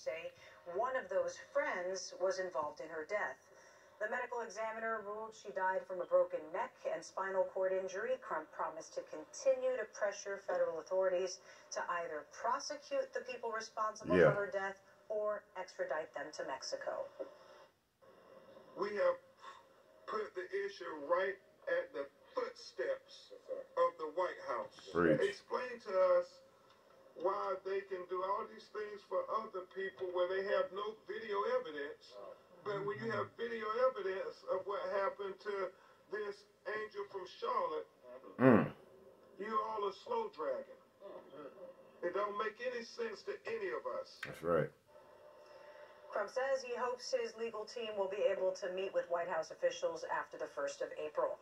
say one of those friends was involved in her death. The medical examiner ruled she died from a broken neck and spinal cord injury. Crump promised to continue to pressure federal authorities to either prosecute the people responsible Yeah. for her death or extradite them to Mexico. We have put the issue right at the footsteps of the White House. Preach. Explain to us why they can do all these things for other people where they have no video evidence, but when you have video evidence of what happened to this angel from Charlotte, Mm. you all are slow dragging. It don't make any sense to any of us. That's right. Crump says he hopes his legal team will be able to meet with White House officials after the 1st of April.